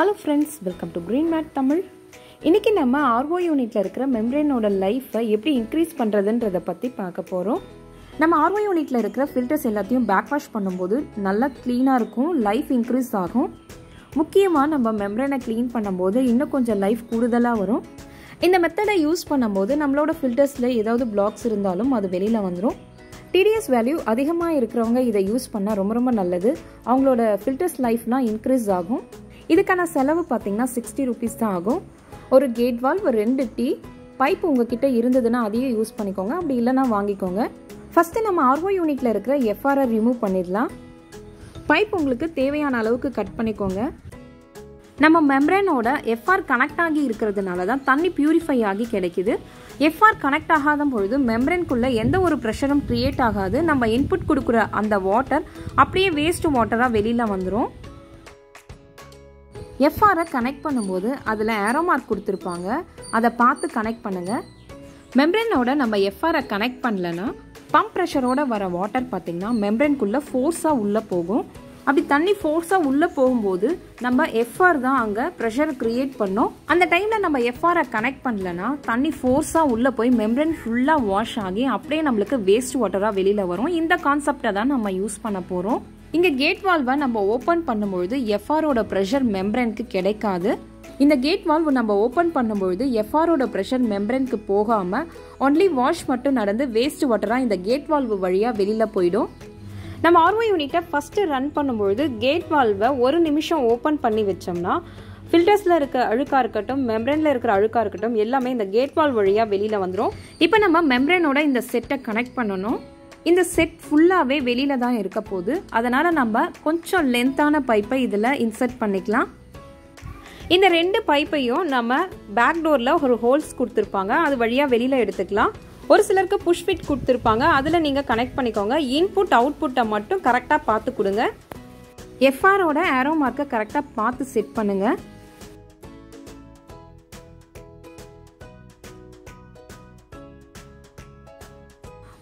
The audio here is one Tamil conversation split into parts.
Hello friends welcome to green mat Tamil இன்றைக்கி நம்ம ஆர்ஓ யூனிட்டில் இருக்கிற மெம்ரேனோட லைஃப்பை எப்படி இன்க்ரீஸ் பண்ணுறதுன்றதை பற்றி பார்க்க போகிறோம் நம்ம ஆர்ஓ யூனிட்டில் இருக்கிற ஃபில்டர்ஸ் எல்லாத்தையும் பேக் வாஷ் பண்ணும்போது நல்லா க்ளீனாக இருக்கும் லைஃப் இன்க்ரீஸ் ஆகும். முக்கியமாக நம்ம மெம்ப்ரேனை க்ளீன் பண்ணும்போது இன்னும் கொஞ்சம் லைஃப் கூடுதலாக வரும். இந்த மெத்தடை யூஸ் பண்ணும்போது நம்மளோட ஃபில்டர்ஸில் ஏதாவது பிளாக்ஸ் இருந்தாலும் அது வெளியில் வந்துடும் டிடிஎஸ் வேல்யூ அதிகமாக இருக்கிறவங்க இதை யூஸ் பண்ணால் ரொம்ப ரொம்ப நல்லது. அவங்களோட ஃபில்டர்ஸ் லைஃப்லாம் இன்க்ரீஸ் ஆகும். இதுக்கான செலவு பார்த்தீங்கன்னா சிக்ஸ்டி ருபீஸ் தான் ஆகும். ஒரு கேட் வால்வ் ஒரு ரெண்டு டீ பைப் உங்ககிட்ட இருந்ததுன்னா அதையும் யூஸ் பண்ணிக்கோங்க. அப்படி இல்லைன்னா வாங்கிக்கோங்க. ஃபஸ்ட்டு நம்ம ஆர்ஓ யூனிட்டில் இருக்கிற எஃப்ஆர்ஆர் ரிமூவ் பண்ணிடலாம். பைப் உங்களுக்கு தேவையான அளவுக்கு கட் பண்ணிக்கோங்க. நம்ம மெம்ரேனோட எஃப்ஆர் கனெக்ட் ஆகி இருக்கிறதுனால தான் தண்ணி பியூரிஃபை ஆகி கிடைக்குது. எஃப்ஆர் கனெக்ட் ஆகாத பொழுது மெம்ரேன்குள்ளே எந்த ஒரு ப்ரெஷரும் க்ரியேட் ஆகாது. நம்ம இன்புட் கொடுக்குற அந்த வாட்டர் அப்படியே வேஸ்ட் வாட்டராக வெளியில் வந்துடும் எஃப்ஆரை கனெக்ட் பண்ணும்போது அதில் ஏரோ மார்க் கொடுத்துருப்பாங்க. அதை பார்த்து கனெக்ட் பண்ணுங்கள் மெம்ரேனோட நம்ம எஃப்ஆரை கனெக்ட் பண்ணலன்னா பம்ப் ப்ரெஷரோட வர வாட்டர் பார்த்திங்கன்னா மெம்ரேன்குள்ளே ஃபோர்ஸாக உள்ளே போகும். அப்படி தண்ணி ஃபோர்ஸாக உள்ளே போகும்போது நம்ம எஃப்ஆர் தான் அங்கே ப்ரெஷர் க்ரியேட் பண்ணோம். அந்த டைமில் நம்ம எஃப்ஆரை கனெக்ட் பண்ணலன்னா தண்ணி ஃபோர்ஸாக உள்ளே போய் மெம்ரேன் ஃபுல்லாக வாஷ் ஆகி அப்படியே நம்மளுக்கு வேஸ்ட் வாட்டராக வெளியில் வரும். இந்த கான்செப்டை தான் நம்ம யூஸ் பண்ண போகிறோம் இங்கே கேட் வால்வை நம்ம ஓப்பன் பண்ணும்பொழுது எஃப்ஆரோட ப்ரெஷர் மெம்பரனுக்கு கிடைக்காது. இந்த கேட் வால்வு நம்ம ஓப்பன் பண்ணும்பொழுது எஃப்ஆரோட ப்ரெஷர் மெம்பரனுக்கு போகாமல் ஒன்லி வாஷ் மட்டும் நடந்து வேஸ்ட் வாட்டராக இந்த கேட் வால்வு வழியாக வெளியில் போயிடும். நம்ம ஆர்ஓ யூனிட்டை ஃபஸ்ட்டு ரன் பண்ணும்பொழுது கேட் வால்வை ஒரு நிமிஷம் ஓப்பன் பண்ணி வச்சோம்னா ஃபில்டர்ஸில் இருக்க அழுக்காக இருக்கட்டும் மெம்ரேனில் இருக்கிற அழுக்காக இருக்கட்டும் எல்லாமே இந்த கேட் வால் வழியாக வெளியில் வந்துடும் இப்போ நம்ம மெம்ரேனோட இந்த செட்டை கனெக்ட் பண்ணணும். இந்த செட் ஃபுல்லாகவே வெளியில் தான் இருக்க போகுது. அதனால் நம்ம கொஞ்சம் லென்த்தான பைப்பை இதில் இன்சர்ட் பண்ணிக்கலாம். இந்த ரெண்டு பைப்பையும் நம்ம பேக் டோரில் ஒரு ஹோல்ஸ் கொடுத்துருப்பாங்க. அது வழியாக வெளியில் எடுத்துக்கலாம். ஒரு சிலருக்கு புஷ் ஃபிட் கொடுத்துருப்பாங்க. அதில் நீங்கள் கனெக்ட் பண்ணிக்கோங்க. இன்புட் அவுட்புட்டை மட்டும் கரெக்டாக பார்த்து கொடுங்க. எஃப்ஆரோட ஏரோ மார்க்கை கரெக்டாக பார்த்து செட் பண்ணுங்கள்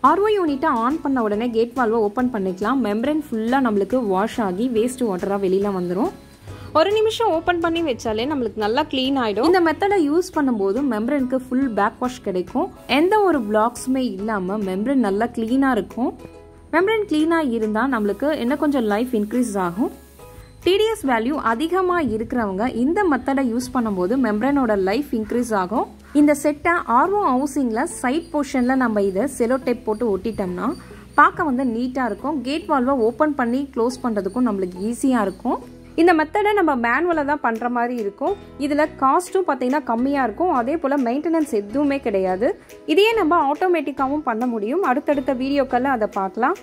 ஆர்ஓ யூனிட்டை ஆன் பண்ண உடனே கேட் வால்வை ஓப்பன் பண்ணிக்கலாம். மெம்பரன் ஃபுல்லாக நம்மளுக்கு வாஷ் ஆகி வேஸ்ட் வாட்டராக வெளியில் வந்துடும் ஒரு நிமிஷம் ஓப்பன் பண்ணி வச்சாலே நம்மளுக்கு நல்லா க்ளீன் ஆகிடும் இந்த மெத்தடை யூஸ் பண்ணும்போது மெம்பரனுக்கு ஃபுல் பேக் வாஷ் கிடைக்கும். எந்த ஒரு பிளாக்ஸுமே இல்லாமல் மெம்பரன் நல்லா க்ளீனாக இருக்கும். மெம்பரன் க்ளீனாக இருந்தால் நம்மளுக்கு இன்னும் கொஞ்சம் லைஃப் இன்க்ரீஸ் ஆகும். டிடிஎஸ் வேல்யூ அதிகமாக இருக்கிறவங்க இந்த மெத்தடை யூஸ் பண்ணும்போது மெம்ரனோட லைஃப் இன்க்ரீஸ் ஆகும். இந்த செட்டை ஆர்வோ ஹவுசிங்கில் சைட் போர்ஷனில் நம்ம இதை செலோ டேப் போட்டு ஒட்டிட்டோம்னா பார்க்க வந்து நீட்டாக இருக்கும். கேட் வால்வை ஓப்பன் பண்ணி க்ளோஸ் பண்ணுறதுக்கும் நம்மளுக்கு ஈஸியாக இருக்கும். இந்த மெத்தடை நம்ம மேனுவலாக தான் பண்ணுற மாதிரி இருக்கும். இதில் காஸ்ட்டும் பார்த்தீங்கன்னா கம்மியாக இருக்கும். அதே போல் மெயின்டெனன்ஸ் எதுவுமே கிடையாது. இதையே நம்ம ஆட்டோமேட்டிக்காகவும் பண்ண முடியும். அடுத்தடுத்த வீடியோக்களில் அதை பார்க்கலாம்.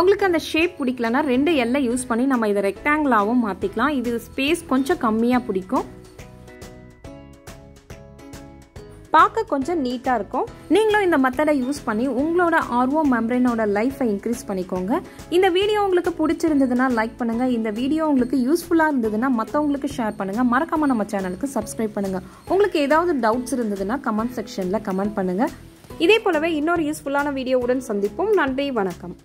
உங்களுக்கு அந்த ஷேப் பிடிக்கலன்னா ரெண்டு எல்லை யூஸ் பண்ணி நம்ம இதை ரெக்டாங்கிளாகவும் மாற்றிக்கலாம் இது ஸ்பேஸ் கொஞ்சம் கம்மியாக பிடிக்கும். பார்க்க கொஞ்சம் நீட்டாக இருக்கும். நீங்களும் இந்த மெத்தடை யூஸ் பண்ணி உங்களோட ஆர்வோ மெம்ரேனோட லைஃப்பை இன்க்ரீஸ் பண்ணிக்கோங்க. இந்த வீடியோ உங்களுக்கு பிடிச்சிருந்ததுன்னா லைக் பண்ணுங்கள் இந்த வீடியோ உங்களுக்கு யூஸ்ஃபுல்லாக இருந்ததுன்னா மற்றவங்களுக்கு ஷேர் பண்ணுங்கள் மறக்காமல் நம்ம சேனலுக்கு சப்ஸ்கிரைப் பண்ணுங்கள் உங்களுக்கு ஏதாவது டவுட்ஸ் இருந்ததுன்னா கமெண்ட் செக்ஷனில் கமெண்ட் பண்ணுங்கள் இதே போலவே இன்னொரு யூஸ்ஃபுல்லான வீடியோவுடன் சந்திப்போம். நன்றி வணக்கம்.